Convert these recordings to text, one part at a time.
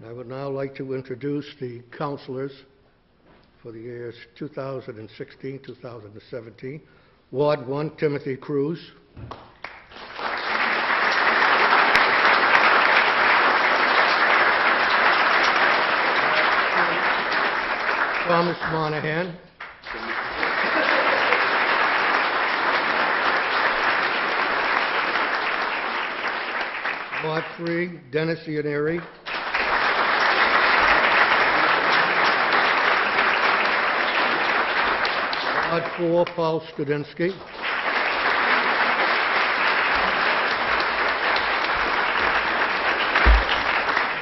And I would now like to introduce the councilors for the years 2016, 2017. Ward 1, Timothy Cruise. Thomas Monahan. Ward 3, Dennis Eaniri. Ward 4, Paul Studenski.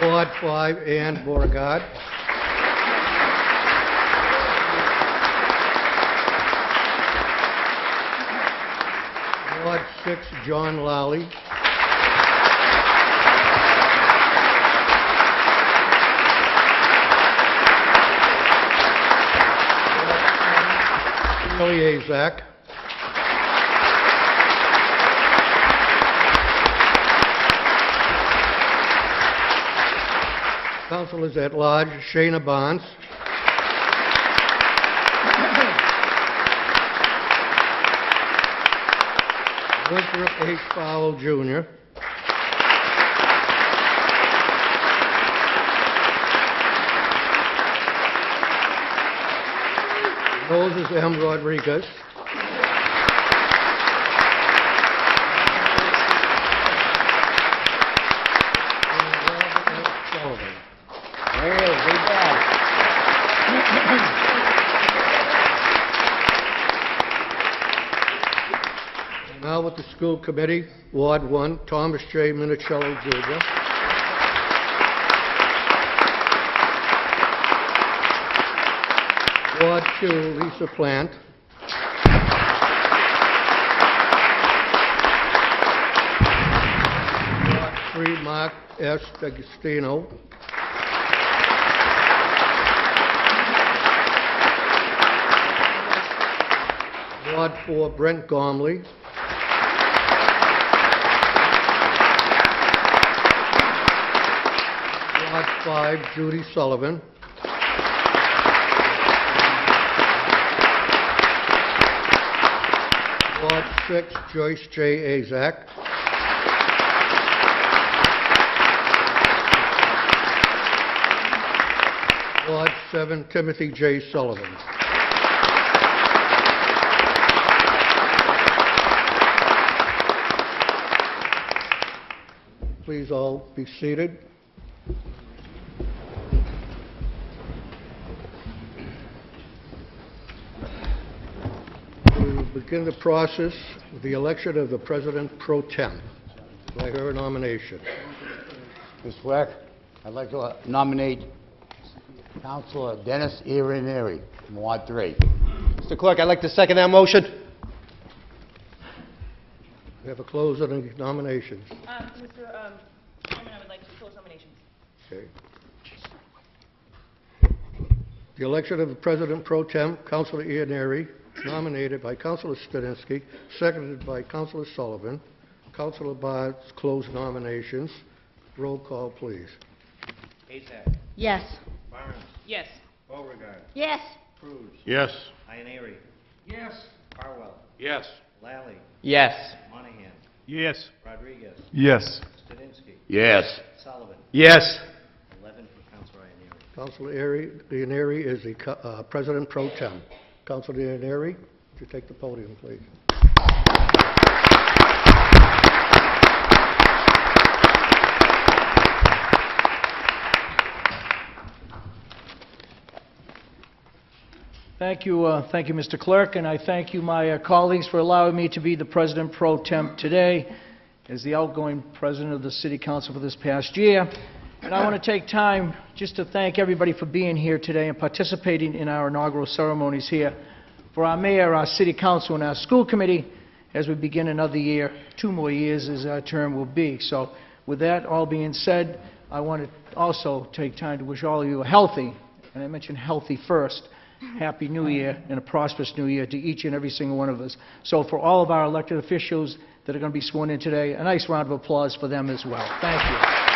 Ward 5, Anne Beauregard. Ward 6, John Lally. Shirley Asack. Eh, Councilors at large, Shaynah Barnes. Winthrop H. Farwell Jr. Moises M. Rodrigues. Now with the school committee, Ward 1, Thomas J. Minicello Jr. Ward 2, Lisa Plant. Ward 3, Mark S. D'Agostino. Ward 4, Brent Gormley. Ward 5, Judy Sullivan. 6, Joyce J. Azak. Ward 7, Timothy J. Sullivan. Please all be seated. We will begin the process with the election of the President pro tem. Do I hear a nomination? Mr. Clerk, I'd like to uh, nominate Councilor Dennis Eaniri from Ward 3. Mr. Clerk, I'd like to second that motion. We have a close on the nominations. Um, Mr. um, Chairman, I would like to close nominations. Okay. The election of the President pro tem, Councilor Eaniri, nominated by Councilor Studenski, seconded by Councilor Sullivan. Councilor Barnes closed nominations. Roll call, please. Asack, Yes. Barnes, Yes. Beauregard, Yes. Cruise, Yes. Eaniri. Yes. Farwell, Yes. Lally, Yes. Monahan, Yes. Rodrigues, Yes. Studenski, Yes. Sullivan, Yes. 11 for Councilor Eaniri. Councilor Eaniri- Eaniri is the co- uh, President pro tem. Councilor Eaniri, would you take the podium, please? Thank you, uh, thank you, Mr. Clerk, and I thank you, my uh, colleagues, for allowing me to be the President pro temp today as the outgoing President of the City Council for this past year. And I want to take time just to thank everybody for being here today and participating in our inaugural ceremonies here for our mayor, our city council, and our school committee as we begin another year, two more years as our term will be. So with that all being said, I want to also take time to wish all of you a healthy, and I mention healthy first, Happy New Year and a prosperous New Year to each and every single one of us. So for all of our elected officials that are going to be sworn in today, a nice round of applause for them as well. Thank you.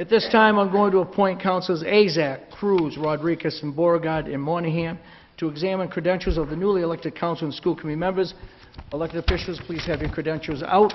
At this time, I'm going to appoint Councilors Asack, Cruise, Rodrigues, and Beauregard, and Monahan to examine credentials of the newly elected council and school committee members. Elected officials, please have your credentials out.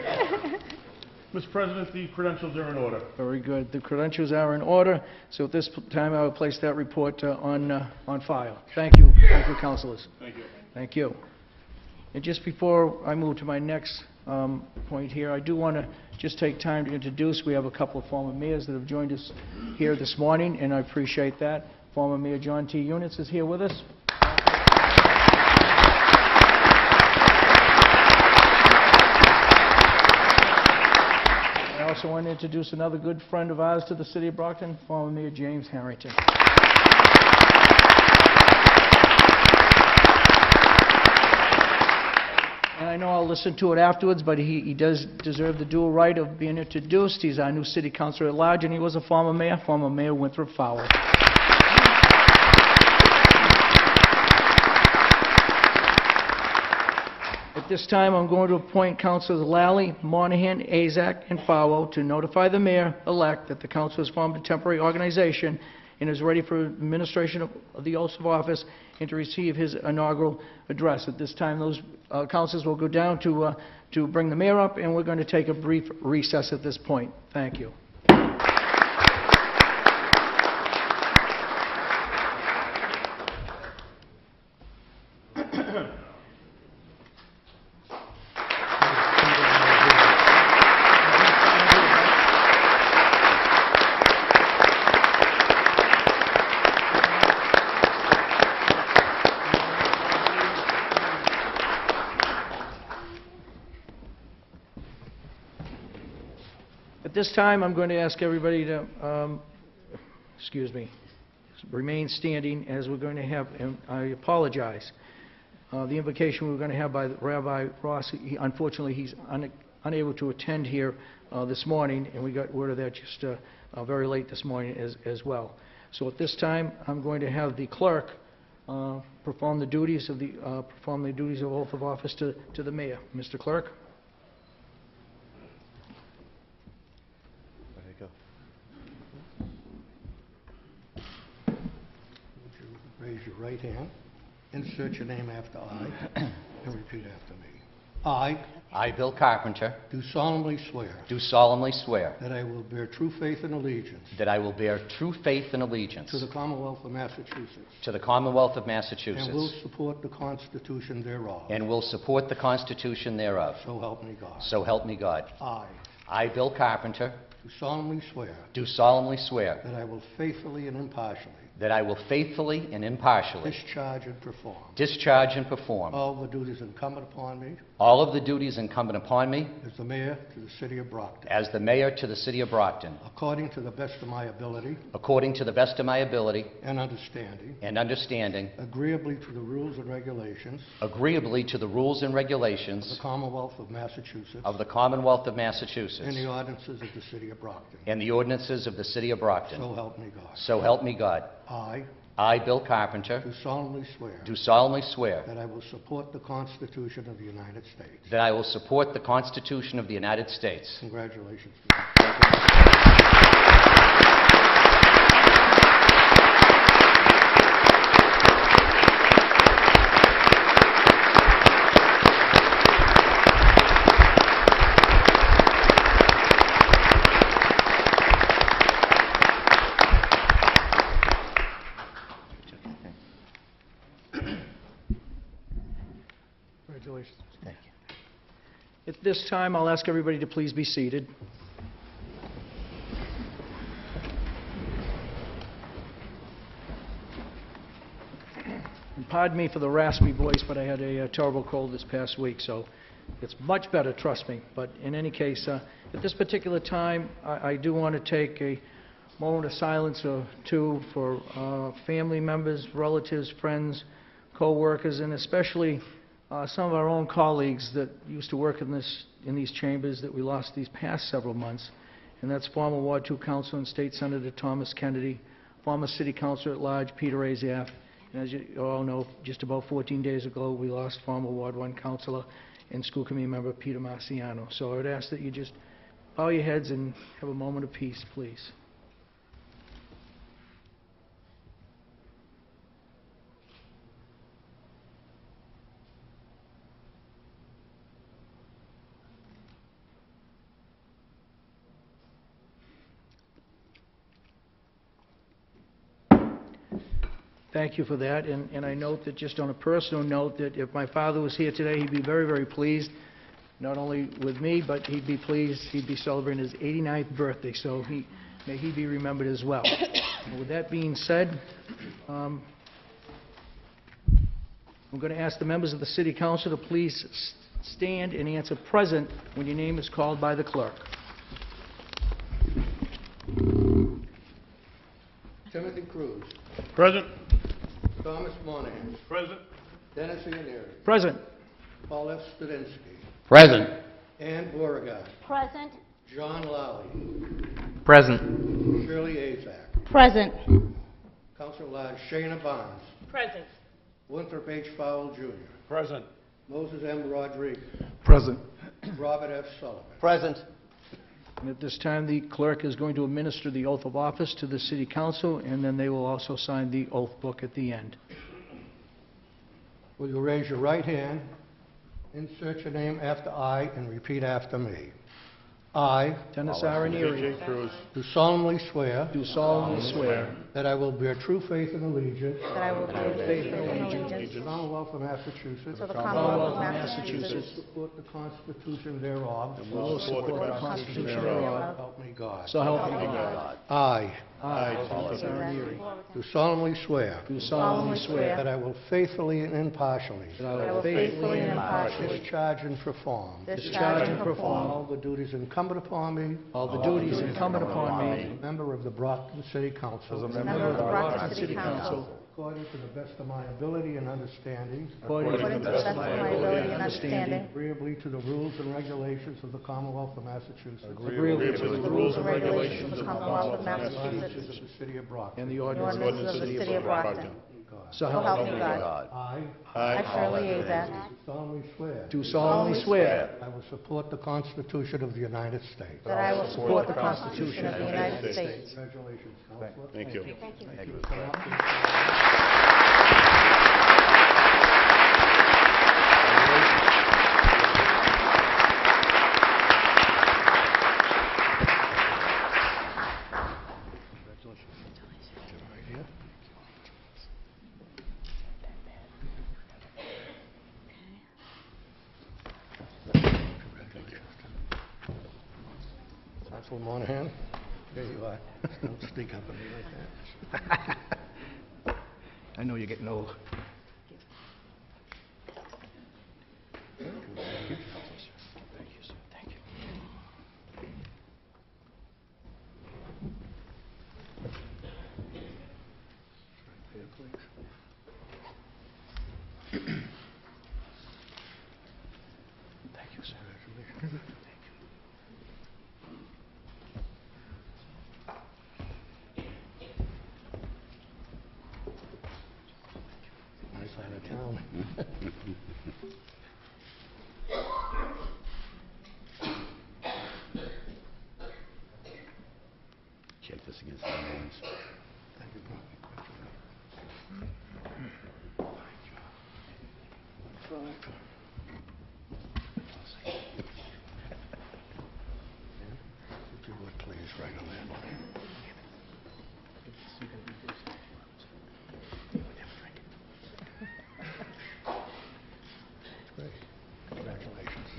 Mr. President, the credentials are in order. Very good. The credentials are in order, so at this time, I will place that report uh, on, uh, on file. Thank you. Thank you, councilors. Thank you. Thank you. And just before I move to my next um, point here, I do want to just take time to introduce, we have a couple of former mayors that have joined us here this morning, and I appreciate that. Former Mayor John T. Yunits is here with us. I also want to introduce another good friend of ours to the city of Brockton, former Mayor James Harrington. And I know I'll listen to it afterwards, but he, he does deserve the dual right of being introduced. He's our new city councilor at large, and he was a former mayor, former Mayor Winthrop Farwell. This time, I'm going to appoint Councilors Lally, Monahan, Asack, and Farwell to notify the mayor-elect that the council has formed a temporary organization and is ready for administration of the oath of office and to receive his inaugural address. At this time, those uh, councilors will go down to, uh, to bring the mayor up, and we're going to take a brief recess at this point. Thank you. At this time, I'm going to ask everybody to, um, excuse me, remain standing as we're going to have, and I apologize. Uh, The invocation we were going to have by Rabbi Ross, he- unfortunately, he's un- unable to attend here uh, this morning, and we got word of that just uh, uh, very late this morning as as well. So at this time, I'm going to have the clerk uh, perform the duties of the, uh, perform the duties of oath of office to to the mayor. Mr. Clerk? There you go. Would you raise your right insert your name after I, and repeat after me. I I, Bill Carpenter, do solemnly swear do solemnly swear that I will bear true faith and allegiance that I will bear true faith and allegiance to the Commonwealth of Massachusetts to the Commonwealth of and will Massachusetts support the Constitution thereof. and will support the Constitution thereof. So help me God. So help me God. I I, Bill Carpenter, do solemnly swear do solemnly swear that I will faithfully and impartially that I will faithfully and impartially discharge and perform. discharge and perform all the duties incumbent upon me all of the duties incumbent upon me as the mayor to the city of Brockton, as the mayor to the city of Brockton, according to the best of my ability. According to the best of my ability. And understanding, and understanding, agreeably to the rules and regulations. Agreeably to the rules and of the regulations Commonwealth of Massachusetts. of the Commonwealth of and the Massachusetts ordinances of the city of Brockton. and the ordinances of the city of Brockton. So help me God. So help me God. I I, Bill Carpenter, do solemnly swear do solemnly swear that I will support the Constitution of the United States. that I will support the Constitution of the United States. Congratulations. This time, I'll ask everybody to please be seated. And pardon me for the raspy voice, but I had a uh, terrible cold this past week, so it's much better, trust me. But in any case, uh, at this particular time, I I do want to take a moment of silence or two for uh, family members, relatives, friends, co-workers, and especially uh, some of our own colleagues that used to work in this, in these chambers that we lost these past several months. And that's former Ward 2 Council and State Senator Thomas Kennedy, former City Councilor at Large Peter Asiaf, and as you all know, just about 14 days ago, we lost former Ward 1 Councilor and school committee member Peter Marciano. So I would ask that you just bow your heads and have a moment of peace, please. Thank you for that, and, and I note that, just on a personal note, that if my father was here today, he'd be very, very pleased, not only with me, but he'd be pleased, he'd be celebrating his 89th birthday, so he, may he be remembered as well. With that being said, um, I'm going to ask the members of the city council to please stand and answer present when your name is called by the clerk. Timothy Cruise, Present? Thomas Monahan, Present. Dennis Eaniri, Present. Paul F. Studenski, Present. Anne Beauregard, Present. John Lally, Present. Shirley Asack, Present. Council at Large Shaynah Barnes, Present. Winthrop H. Farwell Jr., Present. Moises M. Rodrigues, Present. Robert F. Sullivan. Present. And at this time, the clerk is going to administer the oath of office to the city council, and then they will also sign the oath book at the end. Will you raise your right hand, insert your name after I, and repeat after me? I Dennis Eaniri, Cruise. do solemnly swear do solemnly swear that I will bear true faith and allegiance. That I will bear faith faith and and allegiance. allegiance to the Commonwealth of Massachusetts, to the Commonwealth of of Massachusetts, Massachusetts, support the Constitution thereof, will support the Constitution thereof, help me God. so help me God. I I, Dennis Eaniri, do solemnly swear do solemnly swear that I will faithfully and impartially that that I I will faithfully and impartially discharge and perform discharge and perform all the duties incumbent upon me all the duties incumbent upon me as a member of the Brockton City Council, as a member of the Brockton City Council, according to the best of my ability and understanding, according according to the best of my ability and understanding, agreeably to the rules and regulations of the Commonwealth of Massachusetts, agreeably to the rules and regulations of the Commonwealth of ordinances Massachusetts, of the City of Brockton. and the the ordinances ordinances of the City of Brockton. So So help help me me God. I I, Shirley Asack, solemnly swear do solemnly swear I will support the Constitution of the United States. that I will support the Constitution of the United States. Congratulations, Counselor. Thank you. Councilor Monahan, there you are. Don't speak up at me like that. I know you're getting old. Nice side of town. Check this against the names. Thank you, Brock. If you would please, right on that. Great. Congratulations.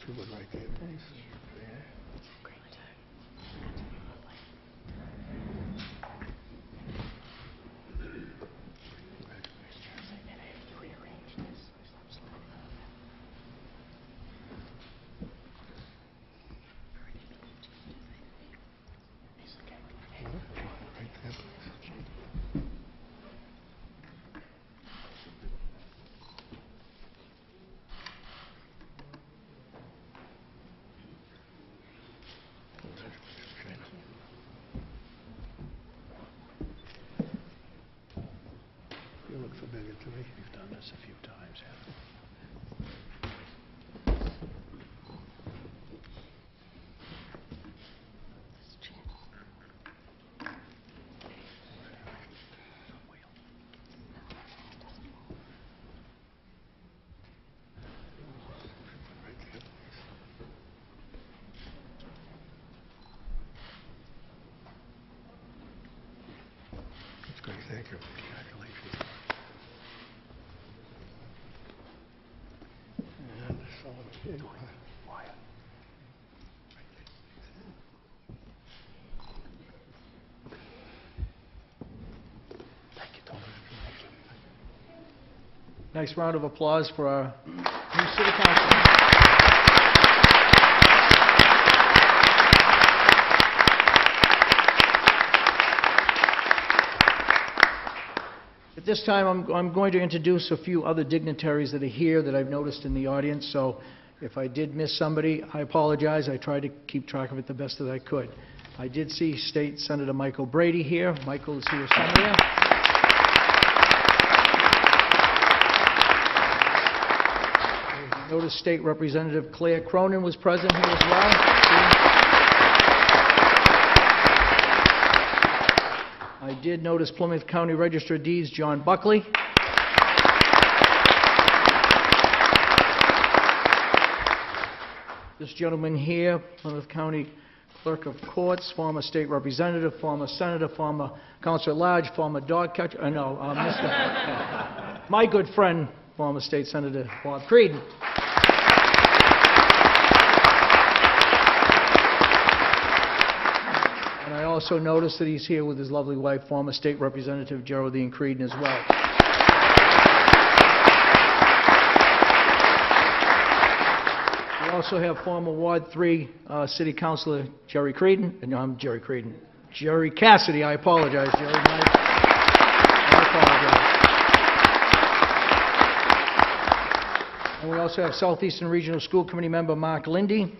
If you would right there, please. Right there, please. You look familiar to me. You've done this a few times, haven't you? Right there, please. That's great, thank you. Congratulations. And Sullivan, here you are. Wyatt. Thank you, Tony. Thank you. Nice round of applause for our new city council. At this time, I'm, I'm going to introduce a few other dignitaries that are here that I've noticed in the audience, so if I did miss somebody, I apologize. I tried to keep track of it the best that I could. I did see State Senator Michael Brady here. Michael is here somewhere. Notice State Representative Claire Cronin was present here as well. I did notice Plymouth County Register of Deeds John Buckley. This gentleman here, Plymouth County Clerk of Courts, former state representative, former senator, former counselor at large, former dog catcher, uh, no, uh, Mr. My good friend, former state senator Bob Creedon. And I also noticed that he's here with his lovely wife, former state representative Geraldine Creedon as well. We also have former Ward 3 uh, City Councilor Jerry Creedon, uh, no, I'm Jerry Creedon, Jerry Cassidy, I apologize, Jerry. My- I apologize. And we also have Southeastern Regional School Committee member Mark Lindy.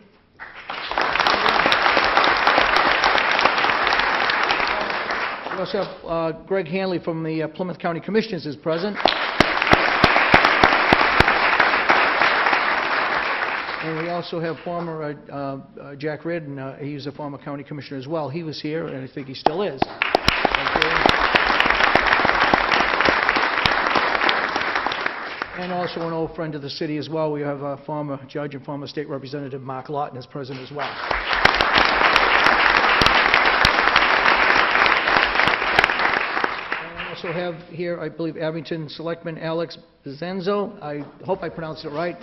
Have uh, Greg Hanley from the uh, Plymouth County Commissioners is present. And we also have former uh, uh, Jack Reardon, uh, he's a former county commissioner as well. He was here, and I think he still is. And also an old friend of the city as well. We have a former judge and former state representative Mark Lawton is present as well. And I also have here, I believe, Abington Selectman Alex Zenzo. I hope I pronounced it right.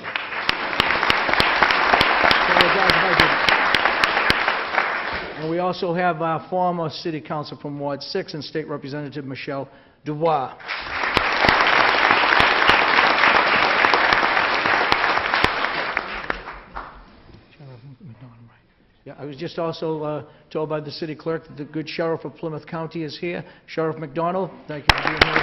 And we also have our former city council from Ward 6 and State Representative Michelle Dubois. Yeah, I was just also uh, told by the city clerk that the good sheriff of Plymouth County is here. Sheriff McDonald, thank you for being here.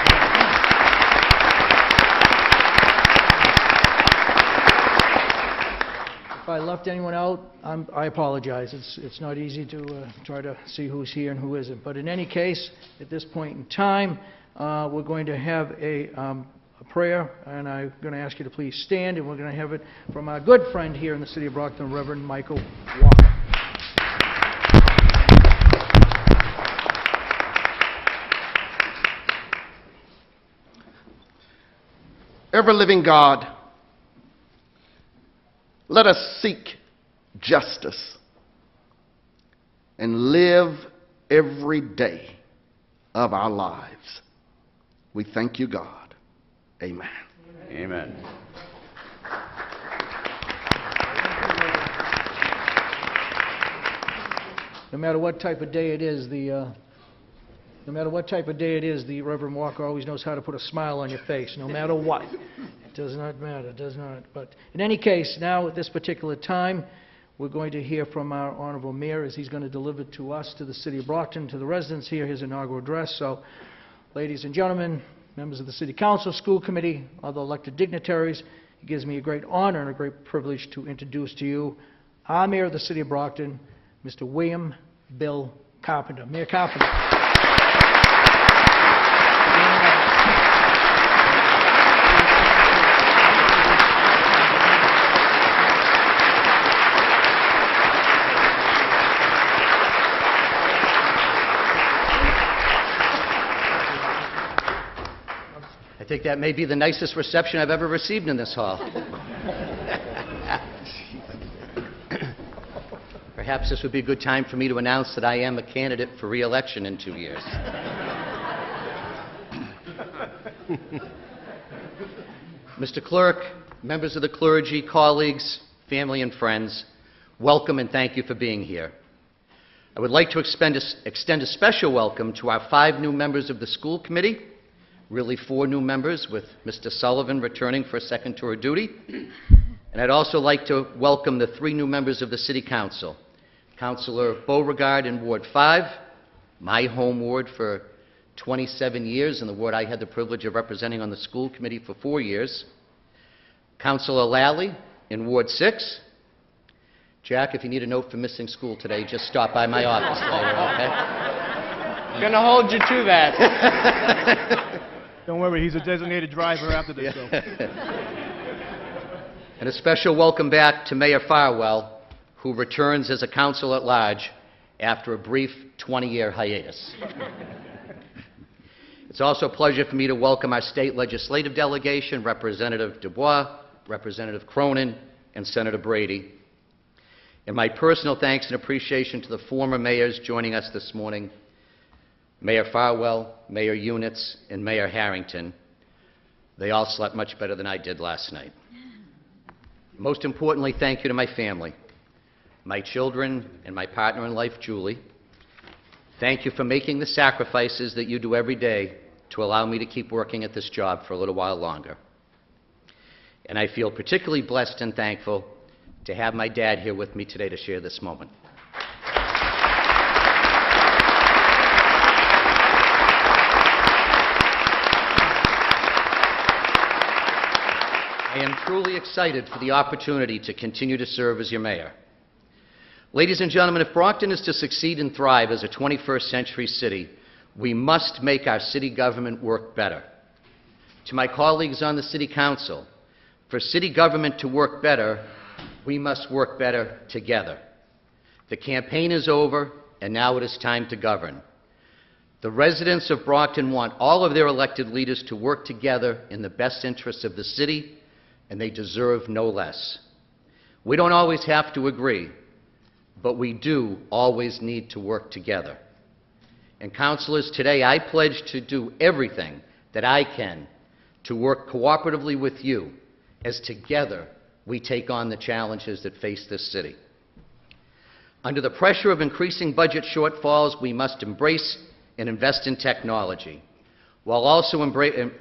If I left anyone out, I'm- I apologize. It's it's not easy to uh, try to see who's here and who isn't. But in any case, at this point in time, uh, we're going to have a um, a prayer, and I'm going to ask you to please stand, and we're going to have it from our good friend here in the city of Brockton, Reverend Michael Walker. ever living God, let us seek justice and live every day of our lives. We thank you, God. Amen. Amen. No matter what type of day it is, the uh no matter what type of day it is, the Reverend Walker always knows how to put a smile on your face, no matter what. It does not matter, it does not. But in any case, now at this particular time, we're going to hear from our honorable mayor as he's going to deliver to us, to the city of Brockton, to the residents here, his inaugural address. So, ladies and gentlemen, members of the city council, school committee, other elected dignitaries, it gives me a great honor and a great privilege to introduce to you our mayor of the city of Brockton, Mr. William Bill Carpenter. Mayor Carpenter. Think that may be the nicest reception I've ever received in this hall. Perhaps this would be a good time for me to announce that I am a candidate for re-election in two years. Mr. Clerk, members of the clergy, colleagues, family, and friends, welcome and thank you for being here. I would like to expend a s- extend a special welcome to our five new members of the school committee, really four new members, with Mr. Sullivan returning for a second tour of duty. And I'd also like to welcome the three new members of the City Council. Councilor Beauregard in Ward 5, my home ward for 27 years, and the ward I had the privilege of representing on the school committee for four years. Councilor Lally in Ward 6. Jack, if you need a note for missing school today, just stop by my office later, okay? Gonna hold you to that. Don't worry, he's a designated driver after this, so. And a special welcome back to Mayor Farwell, who returns as a council at large after a brief 20-year hiatus. It's also a pleasure for me to welcome our state legislative delegation, Representative Dubois, Representative Cronin, and Senator Brady. And my personal thanks and appreciation to the former mayors joining us this morning, Mayor Farwell, Mayor Yunits, and Mayor Harrington. They all slept much better than I did last night. Most importantly, thank you to my family, my children, and my partner in life, Julie. Thank you for making the sacrifices that you do every day to allow me to keep working at this job for a little while longer. And I feel particularly blessed and thankful to have my dad here with me today to share this moment. I am truly excited for the opportunity to continue to serve as your mayor. Ladies and gentlemen, if Brockton is to succeed and thrive as a 21st century city, we must make our city government work better. To my colleagues on the city council, for city government to work better, we must work better together. The campaign is over, and now it is time to govern. The residents of Brockton want all of their elected leaders to work together in the best interests of the city, and they deserve no less. We don't always have to agree, but we do always need to work together. And councilors, today I pledge to do everything that I can to work cooperatively with you as together we take on the challenges that face this city. Under the pressure of increasing budget shortfalls, we must embrace and invest in technology, while also,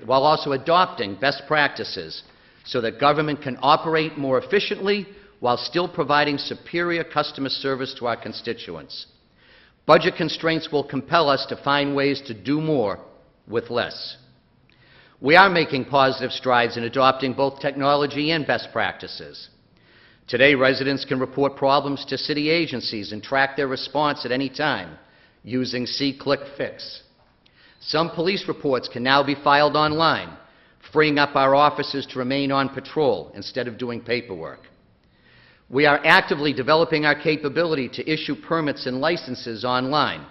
while also adopting best practices so that government can operate more efficiently while still providing superior customer service to our constituents. Budget constraints will compel us to find ways to do more with less. We are making positive strides in adopting both technology and best practices. Today, residents can report problems to city agencies and track their response at any time using C-Click Fix. Some police reports can now be filed online, freeing up our officers to remain on patrol instead of doing paperwork. We are actively developing our capability to issue permits and licenses online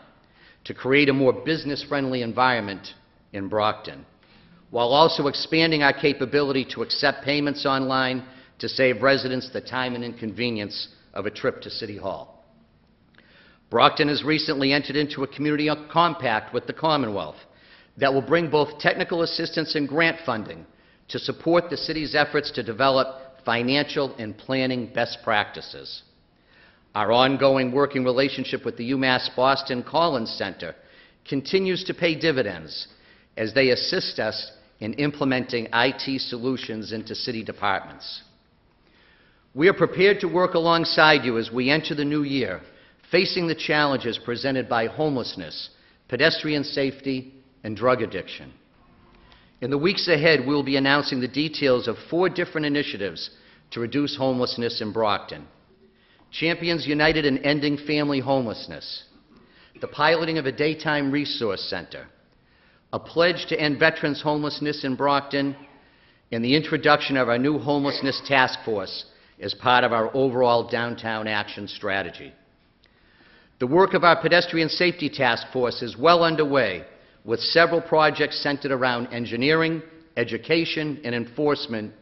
to create a more business-friendly environment in Brockton, while also expanding our capability to accept payments online to save residents the time and inconvenience of a trip to City Hall. Brockton has recently entered into a community compact with the Commonwealth that will bring both technical assistance and grant funding to support the city's efforts to develop financial and planning best practices. Our ongoing working relationship with the UMass Boston Collins Center continues to pay dividends as they assist us in implementing IT solutions into city departments. We are prepared to work alongside you as we enter the new year, facing the challenges presented by homelessness, pedestrian safety, and drug addiction. In the weeks ahead, we will be announcing the details of four different initiatives to reduce homelessness in Brockton. Champions United in Ending Family Homelessness, the piloting of a daytime resource center, a pledge to end veterans' homelessness in Brockton, and the introduction of our new homelessness task force as part of our overall downtown action strategy. The work of our pedestrian safety task force is well underway, with several projects centered around engineering, education, and enforcement,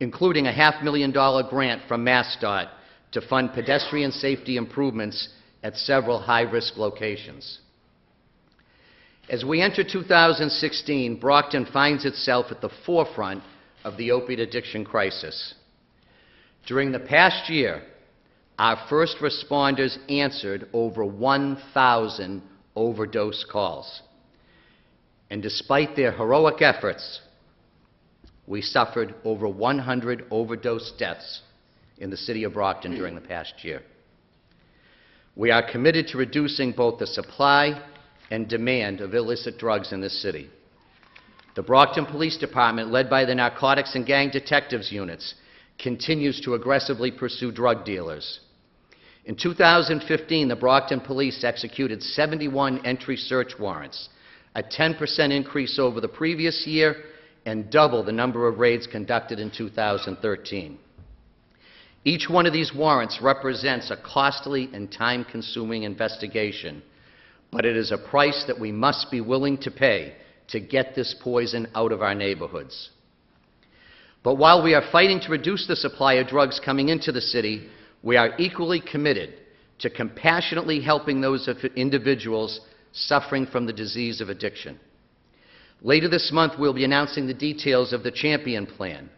including a half million dollar grant from MassDOT to fund pedestrian safety improvements at several high-risk locations. As we enter 2016, Brockton finds itself at the forefront of the opiate addiction crisis. During the past year, our first responders answered over 1,000 overdose calls. And despite their heroic efforts, we suffered over 100 overdose deaths in the city of Brockton during the past year. We are committed to reducing both the supply and demand of illicit drugs in this city. The Brockton Police Department, led by the Narcotics and Gang Detectives units, continues to aggressively pursue drug dealers. In 2015, the Brockton Police executed 71 entry search warrants, a 10% increase over the previous year and double the number of raids conducted in 2013. Each one of these warrants represents a costly and time-consuming investigation, but it is a price that we must be willing to pay to get this poison out of our neighborhoods. But while we are fighting to reduce the supply of drugs coming into the city, we are equally committed to compassionately helping those individuals suffering from the disease of addiction. Later this month, we'll be announcing the details of the Champion Plan,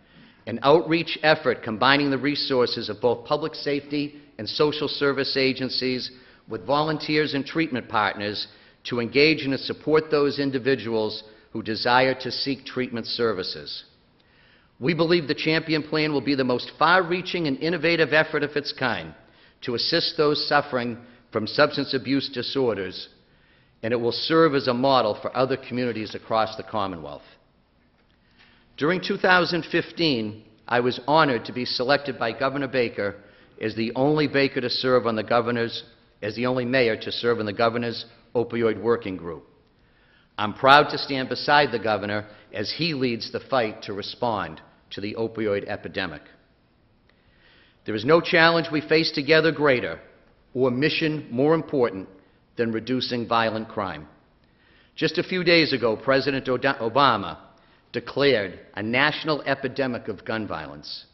an outreach effort combining the resources of both public safety and social service agencies with volunteers and treatment partners to engage and support those individuals who desire to seek treatment services. We believe the Champion Plan will be the most far-reaching and innovative effort of its kind to assist those suffering from substance abuse disorders, and it will serve as a model for other communities across the Commonwealth. During 2015, I was honored to be selected by Governor Baker as the only Baker to serve on the governor's, as the only mayor to serve on the governor's opioid working group. I'm proud to stand beside the governor as he leads the fight to respond to the opioid epidemic. There is no challenge we face together greater or mission more important than reducing violent crime. Just a few days ago, President Obama declared a national epidemic of gun violence.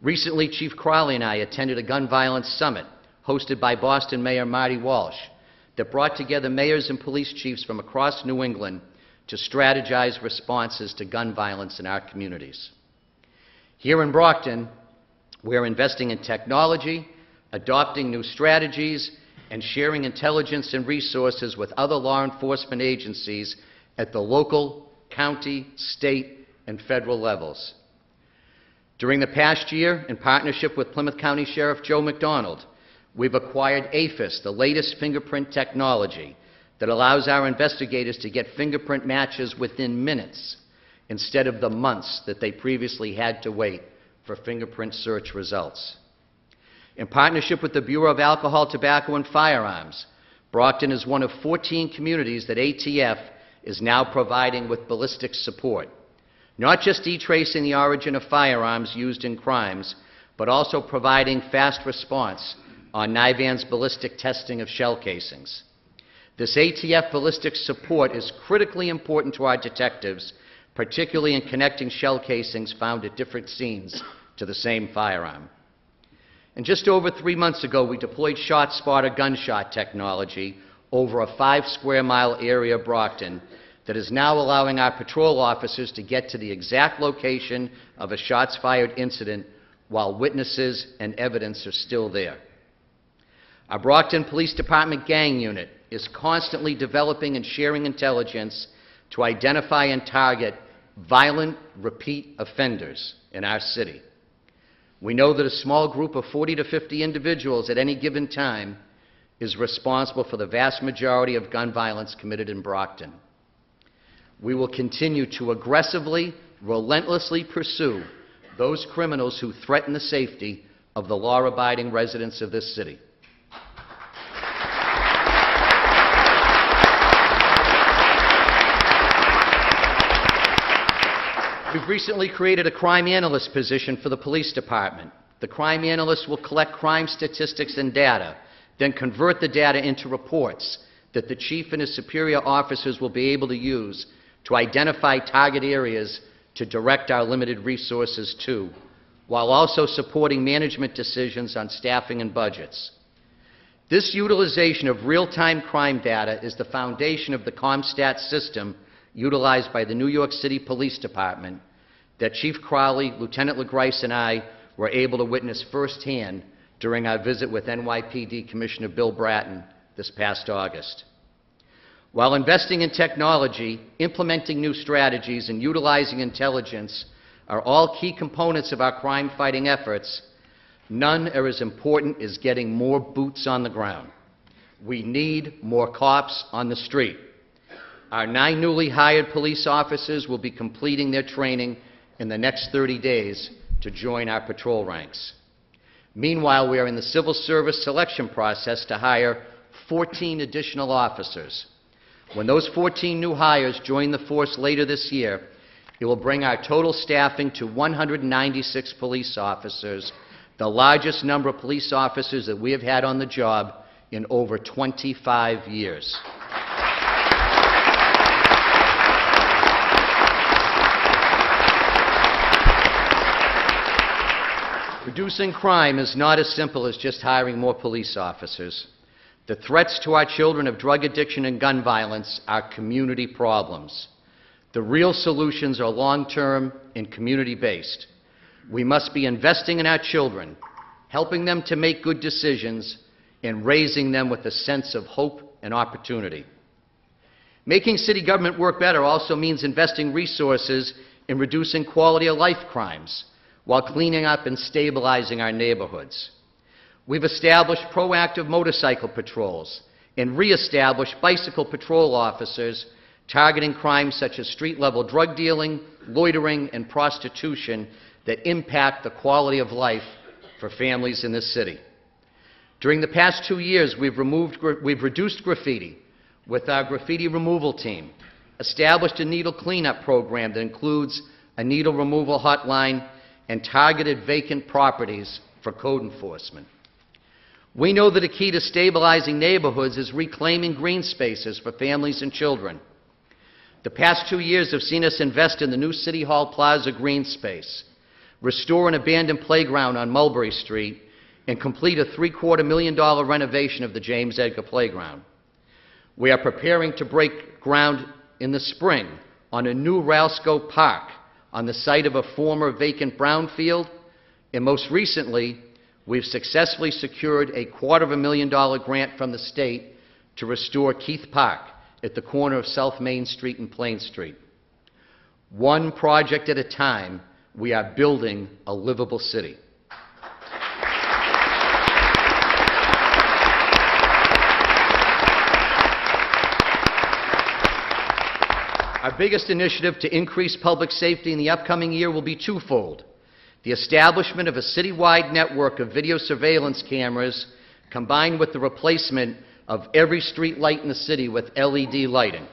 Recently, Chief Crowley and I attended a gun violence summit hosted by Boston Mayor Marty Walsh that brought together mayors and police chiefs from across New England to strategize responses to gun violence in our communities. Here in Brockton, we're investing in technology, adopting new strategies, and sharing intelligence and resources with other law enforcement agencies at the local, county, state, and federal levels. During the past year, in partnership with Plymouth County Sheriff Joe McDonald, we've acquired AFIS, the latest fingerprint technology that allows our investigators to get fingerprint matches within minutes instead of the months that they previously had to wait for fingerprint search results. In partnership with the Bureau of Alcohol, Tobacco, and Firearms, Brockton is one of 14 communities that ATF is now providing with ballistics support. Not just e-tracing the origin of firearms used in crimes, but also providing fast response on NIBIN's ballistic testing of shell casings. This ATF ballistic support is critically important to our detectives, particularly in connecting shell casings found at different scenes to the same firearm. And just over three months ago, we deployed ShotSpotter gunshot technology over a five square mile area of Brockton that is now allowing our patrol officers to get to the exact location of a shots fired incident while witnesses and evidence are still there. Our Brockton Police Department Gang Unit is constantly developing and sharing intelligence to identify and target violent repeat offenders in our city. We know that a small group of 40 to 50 individuals at any given time is responsible for the vast majority of gun violence committed in Brockton. We will continue to aggressively, relentlessly pursue those criminals who threaten the safety of the law-abiding residents of this city. We've recently created a crime analyst position for the police department. The crime analyst will collect crime statistics and data, then convert the data into reports that the chief and his superior officers will be able to use to identify target areas to direct our limited resources to, while also supporting management decisions on staffing and budgets. This utilization of real-time crime data is the foundation of the CompStat system utilized by the New York City Police Department that Chief Crowley, Lieutenant LaGrice, and I were able to witness firsthand during our visit with NYPD Commissioner Bill Bratton this past August. While investing in technology, implementing new strategies, and utilizing intelligence are all key components of our crime-fighting efforts, none are as important as getting more boots on the ground. We need more cops on the street. Our nine newly hired police officers will be completing their training in the next 30 days to join our patrol ranks. Meanwhile, we are in the civil service selection process to hire 14 additional officers. When those 14 new hires join the force later this year, it will bring our total staffing to 196 police officers, the largest number of police officers that we have had on the job in over 25 years. Reducing crime is not as simple as just hiring more police officers. The threats to our children of drug addiction and gun violence are community problems. The real solutions are long-term and community-based. We must be investing in our children, helping them to make good decisions, and raising them with a sense of hope and opportunity. Making city government work better also means investing resources in reducing quality of life crimes while cleaning up and stabilizing our neighborhoods. We've established proactive motorcycle patrols and reestablished bicycle patrol officers targeting crimes such as street-level drug dealing, loitering, and prostitution that impact the quality of life for families in this city. During the past two years, we've, removed, we've reduced graffiti with our graffiti removal team, established a needle cleanup program that includes a needle removal hotline and targeted vacant properties for code enforcement. We know that a key to stabilizing neighborhoods is reclaiming green spaces for families and children. The past two years have seen us invest in the new City Hall Plaza green space, restore an abandoned playground on Mulberry Street, and complete a three-quarter million dollar renovation of the James Edgar Playground. We are preparing to break ground in the spring on a new Ralsco Park on the site of a former vacant brownfield, and most recently, we've successfully secured a quarter of a million dollar grant from the state to restore Keith Park at the corner of South Main Street and Plain Street. One project at a time, we are building a livable city. Our biggest initiative to increase public safety in the upcoming year will be twofold. The establishment of a citywide network of video surveillance cameras combined with the replacement of every street light in the city with LED lighting.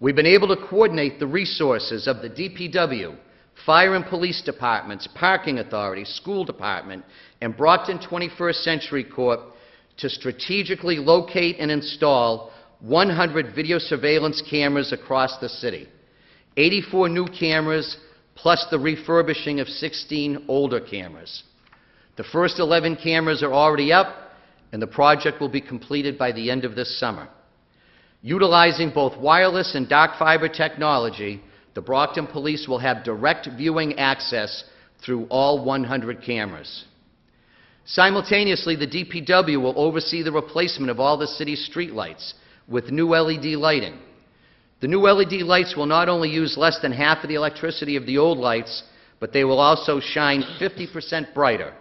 We've been able to coordinate the resources of the DPW, fire and police departments, parking authority, school department, and Brockton 21st Century Corp to strategically locate and install 100 video surveillance cameras across the city, 84 new cameras, plus the refurbishing of 16 older cameras. The first 11 cameras are already up, and the project will be completed by the end of this summer. Utilizing both wireless and dark fiber technology, the Brockton Police will have direct viewing access through all 100 cameras. Simultaneously, the DPW will oversee the replacement of all the city's streetlights with new LED lighting. The new LED lights will not only use less than half of the electricity of the old lights, but they will also shine 50% brighter,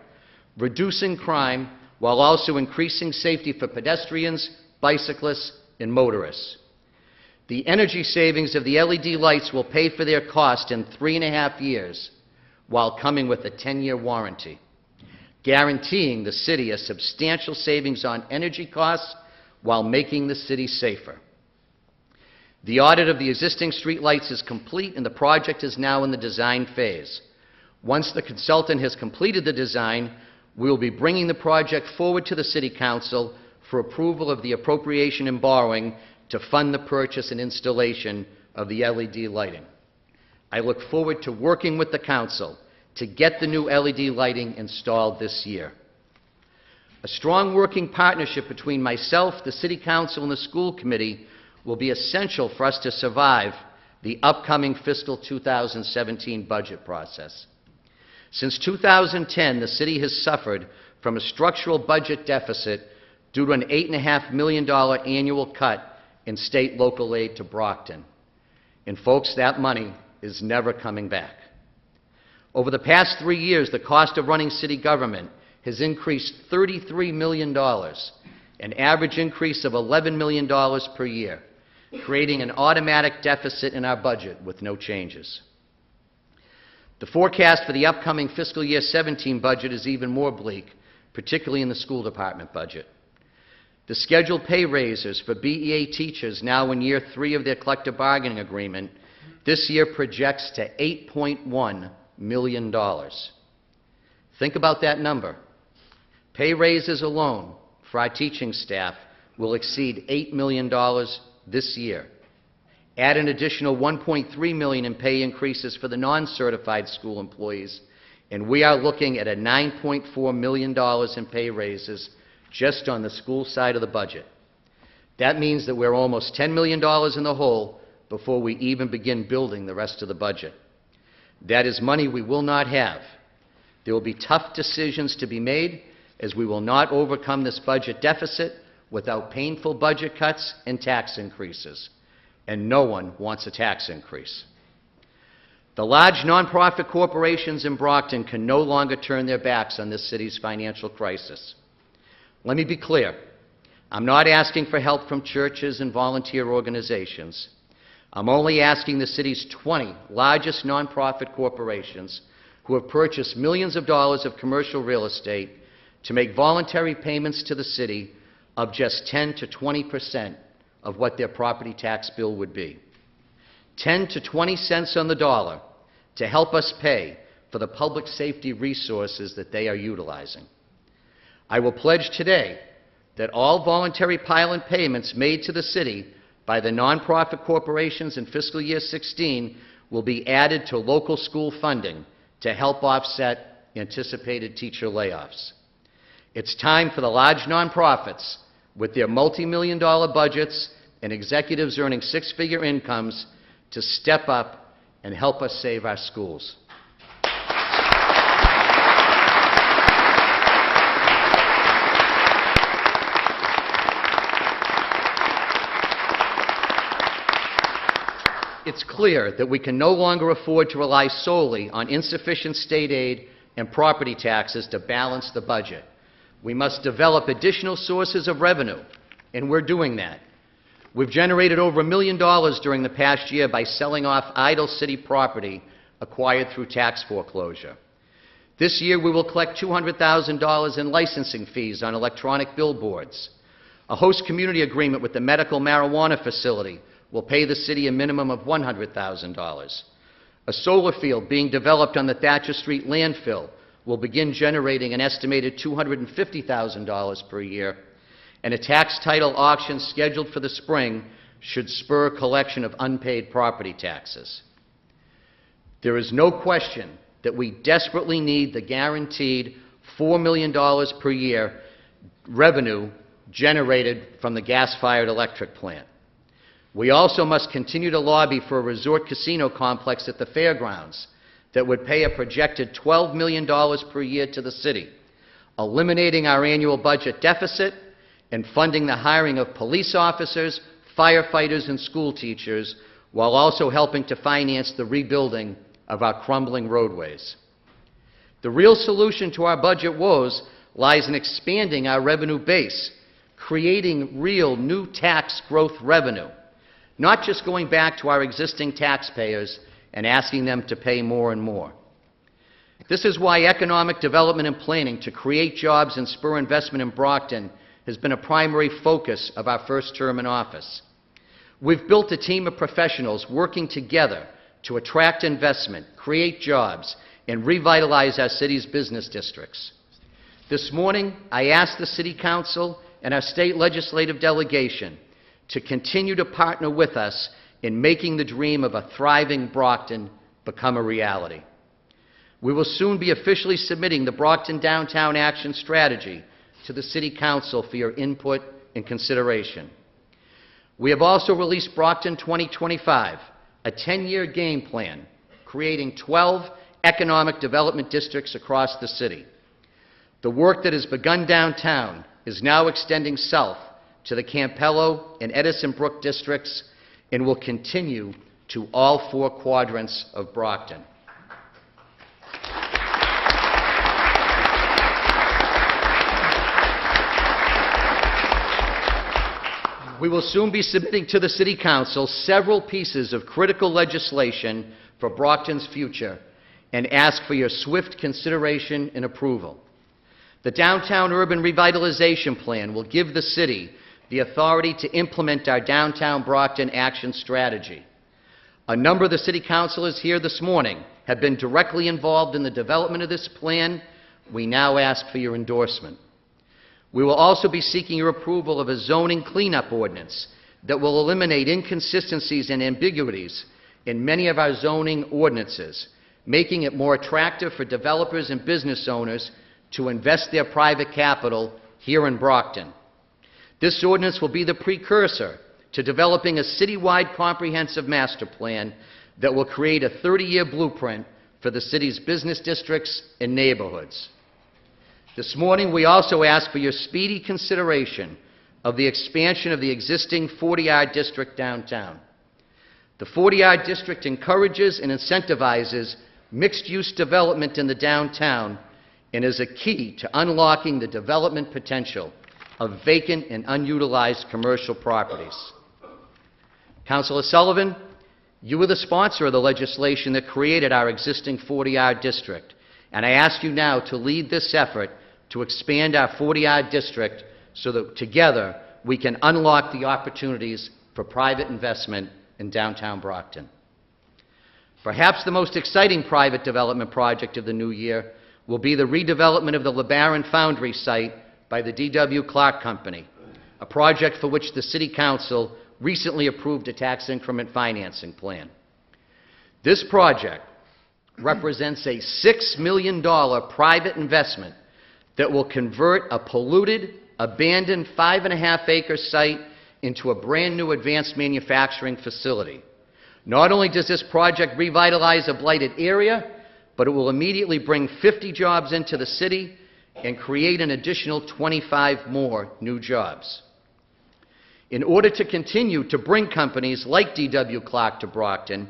reducing crime while also increasing safety for pedestrians, bicyclists, and motorists. The energy savings of the LED lights will pay for their cost in three and a half years, while coming with a 10-year warranty, guaranteeing the city a substantial savings on energy costs while making the city safer. The audit of the existing streetlights is complete, and the project is now in the design phase. Once the consultant has completed the design, we will be bringing the project forward to the City Council for approval of the appropriation and borrowing to fund the purchase and installation of the LED lighting. I look forward to working with the council to get the new LED lighting installed this year. A strong working partnership between myself, the City Council, and the School Committee will be essential for us to survive the upcoming fiscal 2017 budget process. Since 2010, the city has suffered from a structural budget deficit due to an $8.5 million annual cut in state local aid to Brockton. And folks, that money is never coming back. Over the past three years, the cost of running city government has increased $33 million, an average increase of $11 million per year, creating an automatic deficit in our budget with no changes. The forecast for the upcoming fiscal year 17 budget is even more bleak, particularly in the school department budget. The scheduled pay raises for BEA teachers now in year three of their collective bargaining agreement this year projects to $8.1 million. Think about that number. Pay raises alone for our teaching staff will exceed $8 million this year. Add an additional 1.3 million in pay increases for the non-certified school employees, and we are looking at a $9.4 million in pay raises just on the school side of the budget. That means that we're almost $10 million in the hole before we even begin building the rest of the budget. That is money we will not have. There will be tough decisions to be made as we will not overcome this budget deficit without painful budget cuts and tax increases. And no one wants a tax increase. The large nonprofit corporations in Brockton can no longer turn their backs on this city's financial crisis. Let me be clear. I'm not asking for help from churches and volunteer organizations. I'm only asking the city's 20 largest nonprofit corporations who have purchased millions of dollars of commercial real estate to make voluntary payments to the city of just 10 to 20 percent of what their property tax bill would be. 10 to 20 cents on the dollar to help us pay for the public safety resources that they are utilizing. I will pledge today that all voluntary pilot payments made to the city by the nonprofit corporations in fiscal year 16 will be added to local school funding to help offset anticipated teacher layoffs. It's time for the large nonprofits with their multi-million dollar budgets and executives earning six-figure incomes to step up and help us save our schools. It's clear that we can no longer afford to rely solely on insufficient state aid and property taxes to balance the budget. We must develop additional sources of revenue, and we're doing that. We've generated over a million dollars during the past year by selling off idle city property acquired through tax foreclosure. This year, we will collect $200,000 in licensing fees on electronic billboards. A host community agreement with the medical marijuana facility will pay the city a minimum of $100,000. A solar field being developed on the Thatcher Street landfill will begin generating an estimated $250,000 per year, and a tax title auction scheduled for the spring should spur collection of unpaid property taxes. There is no question that we desperately need the guaranteed $4 million per year revenue generated from the gas-fired electric plant. We also must continue to lobby for a resort casino complex at the fairgrounds that would pay a projected $12 million per year to the city, eliminating our annual budget deficit, and funding the hiring of police officers, firefighters, and school teachers, while also helping to finance the rebuilding of our crumbling roadways. The real solution to our budget woes lies in expanding our revenue base, creating real new tax growth revenue, not just going back to our existing taxpayers and asking them to pay more and more. This is why economic development and planning to create jobs and spur investment in Brockton has been a primary focus of our first term in office. We've built a team of professionals working together to attract investment, create jobs, and revitalize our city's business districts. This morning, I asked the City Council and our state legislative delegation to continue to partner with us in making the dream of a thriving Brockton become a reality. We will soon be officially submitting the Brockton Downtown Action Strategy to the City Council for your input and consideration. We have also released Brockton 2025, a 10-year game plan creating 12 economic development districts across the city. The work that has begun downtown is now extending south to the Campello and Edison Brook districts and will continue to all four quadrants of Brockton. We will soon be submitting to the City Council several pieces of critical legislation for Brockton's future and ask for your swift consideration and approval. The Downtown Urban Revitalization Plan will give the city the authority to implement our Downtown Brockton Action Strategy. A number of the City Councilors here this morning have been directly involved in the development of this plan. We now ask for your endorsement. We will also be seeking your approval of a zoning cleanup ordinance that will eliminate inconsistencies and ambiguities in many of our zoning ordinances, making it more attractive for developers and business owners to invest their private capital here in Brockton. This ordinance will be the precursor to developing a citywide comprehensive master plan that will create a 30-year blueprint for the city's business districts and neighborhoods. This morning, we also ask for your speedy consideration of the expansion of the existing 40R district downtown. The 40R district encourages and incentivizes mixed-use development in the downtown and is a key to unlocking the development potential of vacant and unutilized commercial properties. Councilor Sullivan, you were the sponsor of the legislation that created our existing 40R district, and I ask you now to lead this effort to expand our 40R district so that together we can unlock the opportunities for private investment in downtown Brockton. Perhaps the most exciting private development project of the new year will be the redevelopment of the LeBaron Foundry site by the D.W. Clark Company, a project for which the City Council recently approved a tax increment financing plan. This project represents a $6 million private investment that will convert a polluted, abandoned five and a half acre site into a brand new advanced manufacturing facility. Not only does this project revitalize a blighted area, but it will immediately bring 50 jobs into the city and create an additional 25 more new jobs. In order to continue to bring companies like D.W. Clark to Brockton,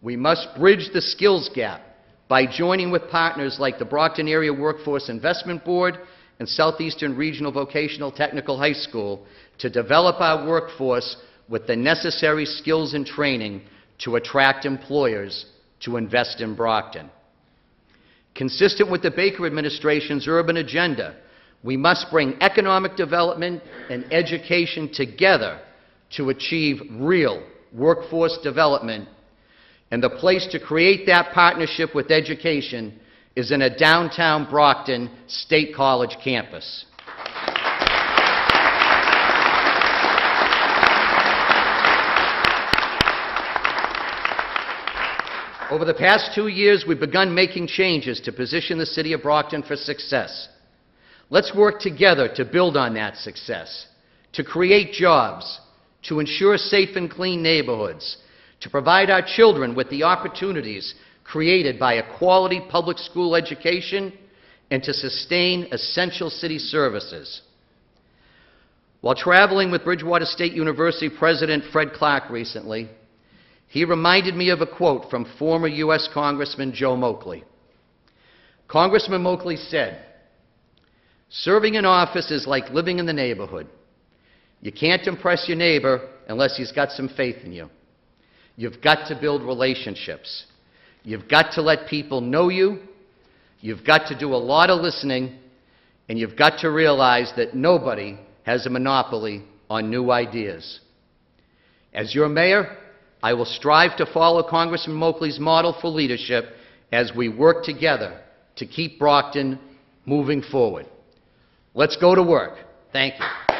we must bridge the skills gap by joining with partners like the Brockton Area Workforce Investment Board and Southeastern Regional Vocational Technical High School to develop our workforce with the necessary skills and training to attract employers to invest in Brockton. Consistent with the Baker administration's urban agenda, we must bring economic development and education together to achieve real workforce development. And the place to create that partnership with education is in a downtown Brockton State College campus. Over the past two years, we've begun making changes to position the city of Brockton for success. Let's work together to build on that success, to create jobs, to ensure safe and clean neighborhoods, to provide our children with the opportunities created by a quality public school education, and to sustain essential city services. While traveling with Bridgewater State University President Fred Clark recently, he reminded me of a quote from former U.S. Congressman Joe Moakley. Congressman Moakley said, Serving in office is like living in the neighborhood. You can't impress your neighbor unless he's got some faith in you. You've got to build relationships. You've got to let people know you. You've got to do a lot of listening. And you've got to realize that nobody has a monopoly on new ideas. As your mayor, I will strive to follow Congressman Moakley's model for leadership as we work together to keep Brockton moving forward. Let's go to work. Thank you.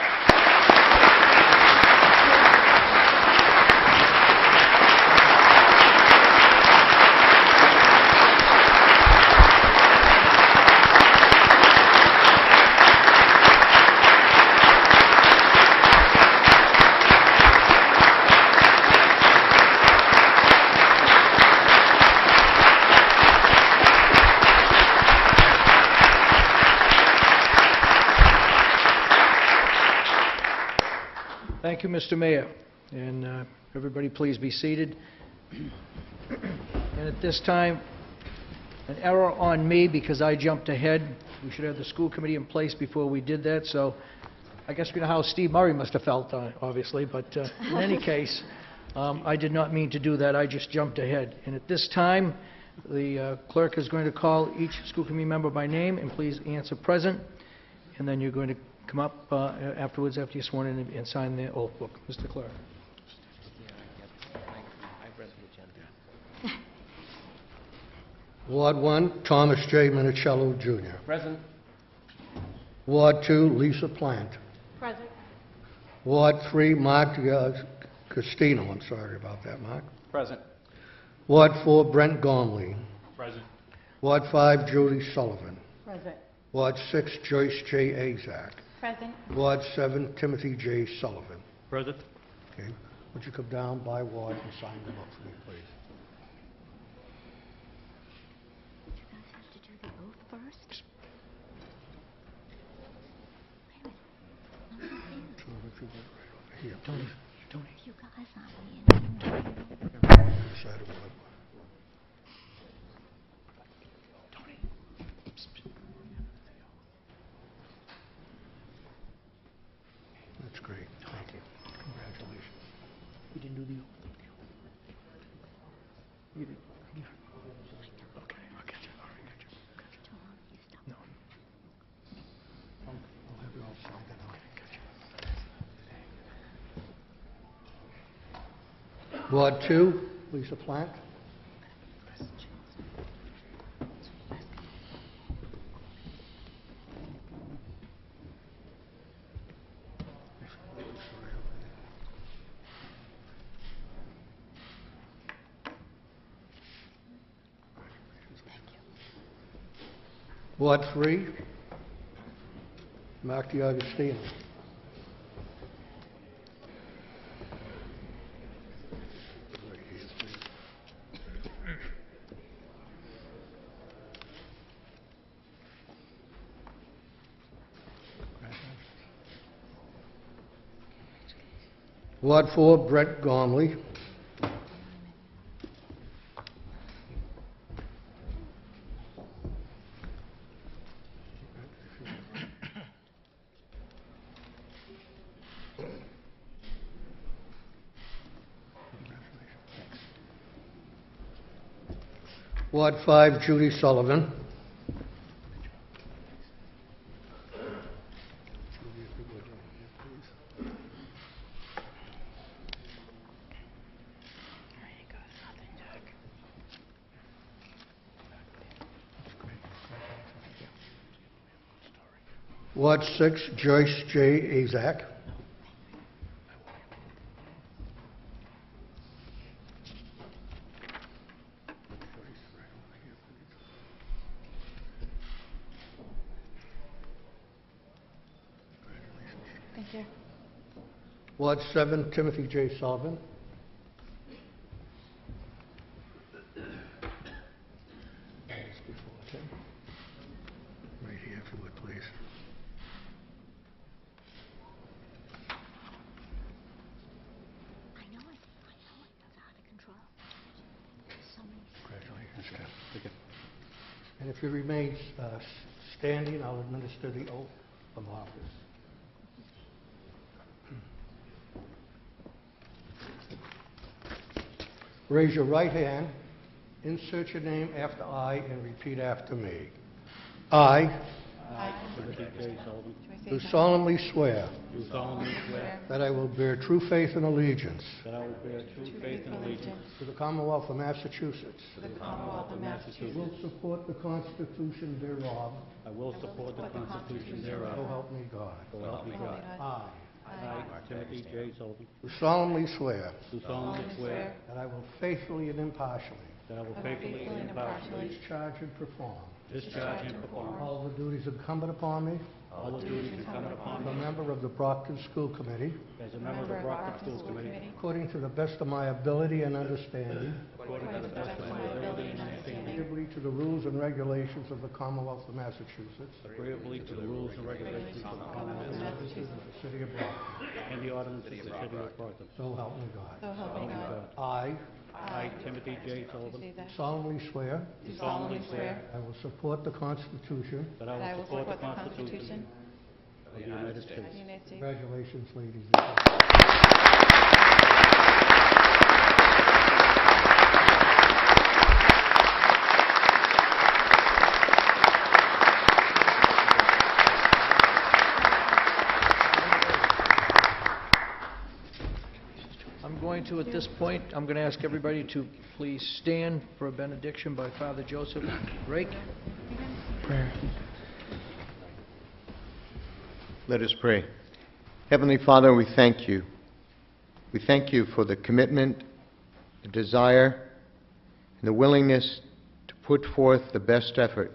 Thank you, Mr. Mayor. And uh, everybody, please be seated. And at this time, an error on me because I jumped ahead. We should have the school committee in place before we did that, so I guess we know how Steve Murray must have felt, uh, obviously, but uh, in any case, um, I did not mean to do that, I just jumped ahead. And at this time, the uh, clerk is going to call each school committee member by name, and please answer present, and then you're going to come up uh, afterwards after you're sworn in and- and sign the oath book. Mr. Clerk. Ward 1, Thomas J. Minichiello Jr. Present. Ward 2, Lisa Plant. Present. Ward 3, Mark uh, Castino, I'm sorry about that, Mark. Present. Ward 4, Brent Gormley. Present. Ward 5, Judy Sullivan. Present. Ward 6, Joyce J. Asack. Present. Ward 7, Timothy J. Sullivan. Present. Okay, would you come down by ward and sign them up for me, please? to do the oath first? Sure, if you would, right over here, Tony, Tony. You guys aren't in. side of the wall. That's great, thank you. Congratulations. You didn't do the oath? You did? yeah. Okay, I got you, all right, got you, got you. No. I'll I'll have you all sign that out. Ward 2, Lisa Plant. Ward 3, Mark DiAgostino. Ward 4, Brett Gormley. Ward 5, Judy Sullivan. 6, Joyce J. Asack. Thank you. Ward 7, Timothy J. Sullivan. if you remain uh, administer the oath of office. Raise your right hand, insert your name after I, and repeat after me. I do solemnly swear Do solemnly swear that I will bear true faith and allegiance that I will bear true faith and allegiance to the Commonwealth of Massachusetts, to the Commonwealth of Massachusetts. will support the Constitution thereof, I will support the Constitution thereof. so help me God. So help me God. I I, Timothy J. Sullivan, do solemnly swear do solemnly swear that I will faithfully and impartially that I will faithfully and impartially discharge and perform discharge and perform all the duties incumbent upon me all the duties incumbent upon as a me member of the Brockton School Committee, as a member of the Brockton Schools Committee, according to the best of my ability and understanding, according to the best of my ability and understanding, agreeably to the rules and regulations of the Commonwealth of Massachusetts, agreeably to the rules and regulations of the Commonwealth of Massachusetts. the city of Brockton. and the ordinances of the city of Brockton. So help me God. So help me God. I I, Timothy J. Sullivan, solemnly swear Do solemnly swear I will support the Constitution. that that I will support the Constitution Constitution of the United States. of the United States. Congratulations, ladies and gentlemen. I'm going to, at this point, I'm going to ask everybody to please stand for a benediction by Father Joseph Drake. Let us pray. Heavenly Father, we thank you. We thank you for the commitment, the desire, and the willingness to put forth the best effort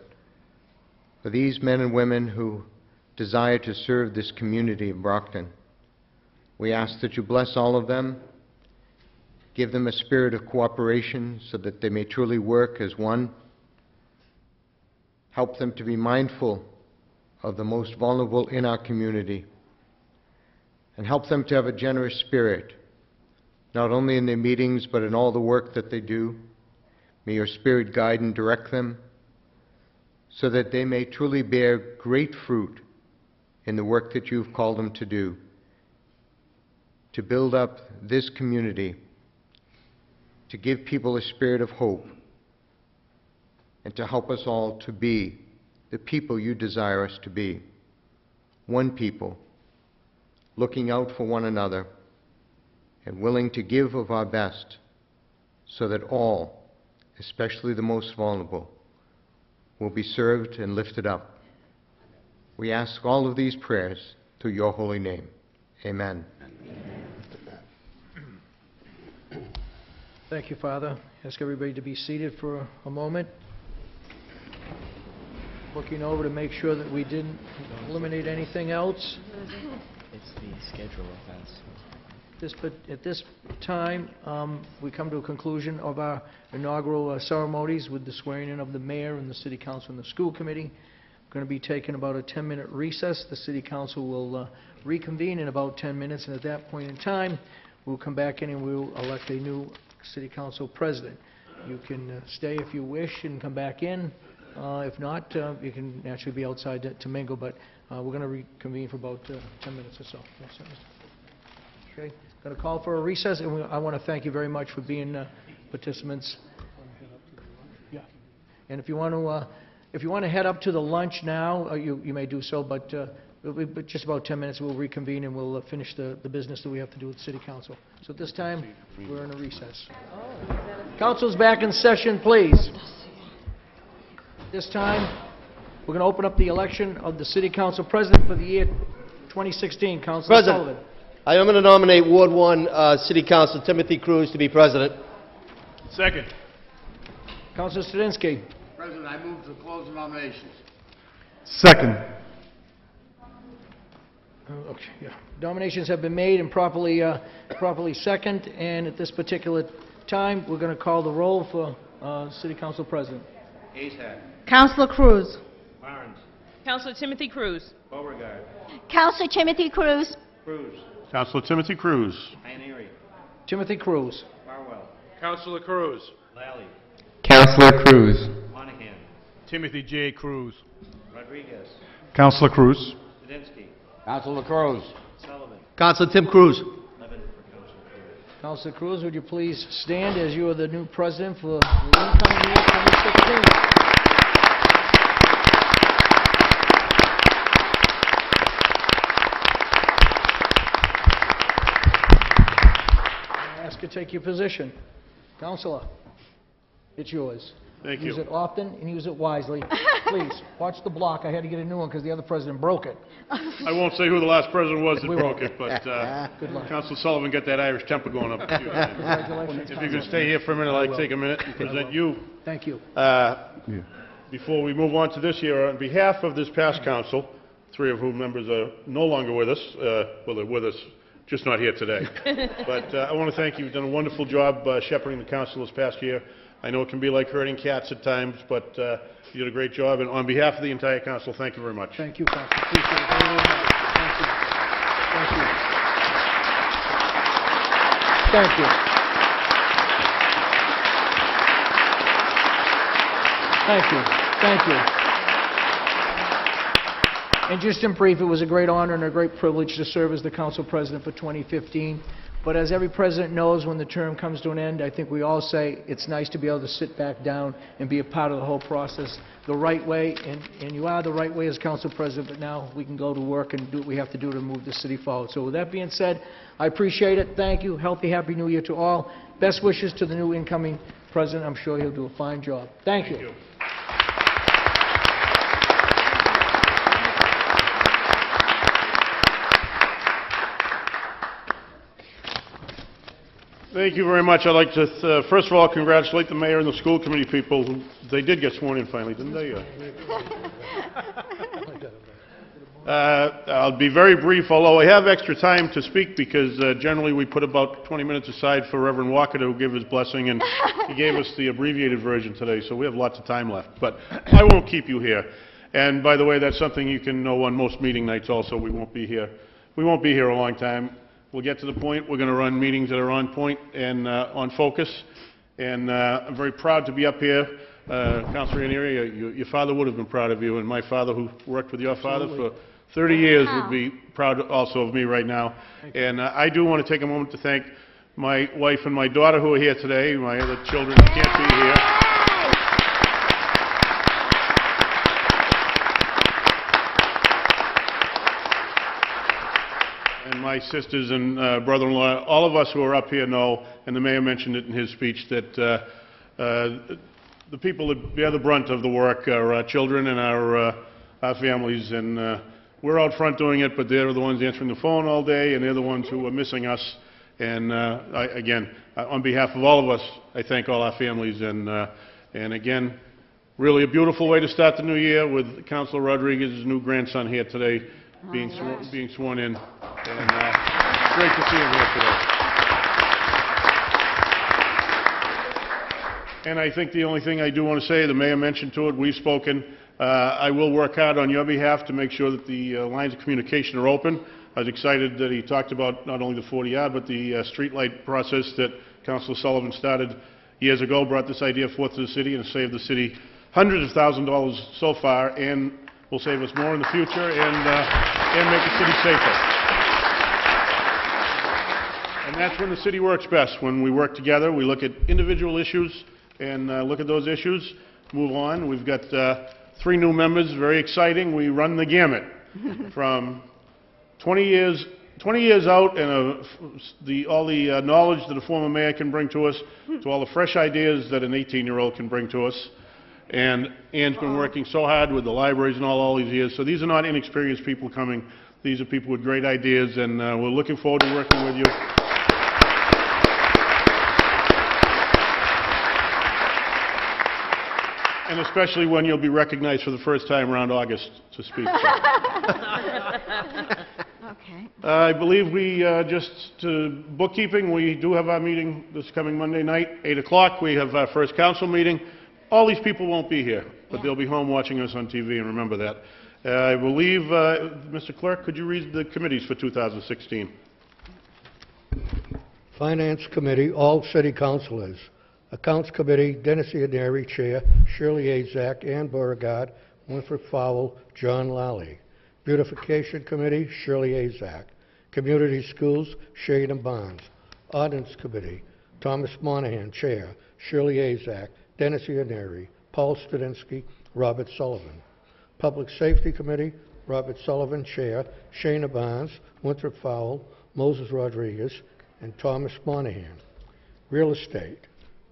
for these men and women who desire to serve this community of Brockton. We ask that you bless all of them, give them a spirit of cooperation so that they may truly work as one, help them to be mindful of the most vulnerable in our community and help them to have a generous spirit, not only in their meetings but in all the work that they do. May your spirit guide and direct them so that they may truly bear great fruit in the work that you've called them to do, to build up this community, to give people a spirit of hope, and to help us all to be the people you desire us to be. One people, looking out for one another, and willing to give of our best, so that all, especially the most vulnerable, will be served and lifted up. We ask all of these prayers through your holy name. Amen. Thank you, Father. Ask everybody to be seated for a moment. Looking over to make sure that we didn't eliminate anything else. It's the schedule offense. This, but at this time, um, we come to a conclusion of our inaugural uh, ceremonies with the swearing-in of the mayor and the city council and the school committee. We're Going to be taking about a 10-minute recess. The city council will uh, reconvene in about 10 minutes, and at that point in time, we'll come back in and we'll elect a new city council president. You can uh, stay if you wish and come back in. Uh, If not, uh, you can naturally be outside to- to mingle, but uh, we're going to reconvene for about uh, 10 minutes or so. Yes. Okay, going to call for a recess, and we- I want to thank you very much for being uh, participants. Yeah, and if you want to, uh, if you want to head up to the lunch now, uh, you you may do so, but uh, it'll be but just about 10 minutes, we'll reconvene and we'll uh, finish the the business that we have to do with city council. So at this time, we're in a recess. Council's back in session, please. This time, we're going to open up the election of the city council president for the year 2016. Councilor President. Sullivan. I am going to nominate Ward 1 uh, City Council Timothy Cruise to be president. Second. Councilor Studenski. President, I move to close the nominations. Second. Uh, Okay, yeah. Nominations have been made and properly, uh, properly second, and at this particular time, we're going to call the roll for uh, city council president. Asack. Counselor Cruise. Barnes. Counselor Timothy Cruise. Beauregard. Counselor Timothy Cruise. Cruise. Councilor Timothy Cruise. Eaniri. Timothy Cruise. Farwell. Councilor Cruise. Lally. Counselor Cruise. Monahan. Timothy J. Cruise. Rodrigues. Counselor Cruise. Studenski. Councilor Cruise. Sullivan. Councilor Tim Cruise. Eleven for Council Cruise. Councilor Cruise, would you please stand as you are the new president for the incoming year 2016? I Ask you to take your position. Counselor, it's yours. Thank you. Use you. it often and use it wisely. Please, watch the block. I had to get a new one because the other president broke it. I won't say who the last president was that We broke won't. it, but uh, Good luck. Councilor Sullivan got that Irish temper going up. a few times. Congratulations. If you could stay here for a minute, I'd like to take a minute and present you Thank you. Uh, Before we move on to this year, on behalf of this past council, three of whom members are no longer with us, uh, well, they're with us, just not here today. But uh, I want to thank you, you've done a wonderful job uh, shepherding the council this past year. I know it can be like herding cats at times, but uh, you did a great job, and on behalf of the entire council, thank you very much. Thank you, very much. Thank you. Thank you. Thank you. Thank you. Thank you. And just in brief, it was a great honor and a great privilege to serve as the council president for 2015. But as every president knows, when the term comes to an end, I think we all say it's nice to be able to sit back down and be a part of the whole process the right way, and, and you are the right way as council president, but now we can go to work and do what we have to do to move the city forward. So with that being said, I appreciate it. Thank you. Healthy, happy new year to all. Best wishes to the new incoming president. I'm sure he'll do a fine job. Thank you. Thank you very much. I'd like to, uh, first of all, congratulate the mayor and the school committee people. who They did get sworn in finally, didn't they? Uh, Uh, I'll be very brief, although I have extra time to speak because uh, generally we put about 20 minutes aside for Reverend Walker to give his blessing, and he gave us the abbreviated version today, so we have lots of time left. But I won't keep you here. And by the way, that's something you can know on most meeting nights also. We won't be here. We won't be here a long time. We'll get to the point. We're going to run meetings that are on point and uh, on focus. And uh, I'm very proud to be up here. Uh, Councilor Eaniri, uh, your your father would have been proud of you, and my father, who worked with your father for 30 years, would be proud also of me right now. And uh, I do want to take a moment to thank my wife and my daughter who are here today, my other children who can't be here. My sisters and uh, brother-in-law, all of us who are up here know, and the mayor mentioned it in his speech, that uh, uh, the people that bear the brunt of the work are our children and our, uh, our families, and we're out front doing it, but they're the ones answering the phone all day, and they're the ones who are missing us. And I, again, on behalf of all of us, I thank all our families, and, and again, really a beautiful way to start the new year with Councilor Rodrigues's new grandson here today, being sworn, being sworn in. And, uh, great to see him here today. And I think the only thing I do want to say, the mayor mentioned to it, we've spoken, uh, I will work hard on your behalf to make sure that the uh, lines of communication are open. I was excited that he talked about not only the 40R, but the uh, streetlight process that Councilor Sullivan started years ago, brought this idea forth to the city and saved the city hundreds of thousand dollars so far, and will save us more in the future and, uh, and make the city safer. And that's when the city works best, when we work together, we look at individual issues and uh, look at those issues, move on. We've got uh, three new members, very exciting. We run the gamut from 20 years, 20 years out and uh, f- the, all the uh, knowledge that a former mayor can bring to us, to all the fresh ideas that an 18-year-old can bring to us. And Anne's been working so hard with the libraries and all, all these years. So these are not inexperienced people coming. These are people with great ideas, and uh, we're looking forward to working with you. And especially when you'll be recognized for the first time around August to speak. Okay. Uh, I believe we, uh, just to bookkeeping, we do have our meeting this coming Monday night, 8 o'clock. We have our first council meeting. All these people won't be here, but they'll be home watching us on TV, and remember that. Uh, I believe, uh, Mr. Clerk, could you read the committees for 2016? Finance Committee, all city councilors. Accounts Committee, Dennis Eaniri, Chair, Shirley Asack, Anne Beauregard, Winthrop Farwell, John Lally. Beautification Committee, Shirley Asack. Community Schools, Shaynah Barnes. Ordinance Committee, Thomas Monahan, Chair, Shirley Asack, Dennis Eaniri, Paul Studenski, Robert Sullivan. Public Safety Committee, Robert Sullivan, Chair, Shaynah Barnes, Winthrop Farwell, Moises Rodrigues, and Thomas Monahan. Real Estate,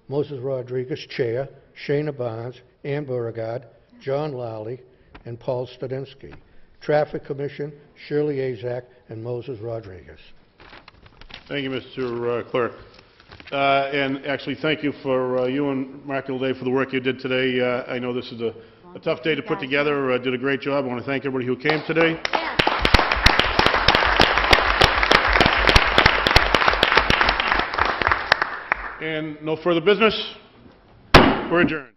Moises Rodrigues, Chair, Shaynah Barnes, Anne Beauregard, John Lally, and Paul Studenski. Traffic Commission, Shirley Asack and Moises Rodrigues. Thank you, Mr. uh, Clerk. Uh, And actually, thank you for, uh, you and Mark Gilday for the work you did today. Uh, I know this is a a tough day to put together, Uh, did a great job. I want to thank everybody who came today. And no further business? We're adjourned.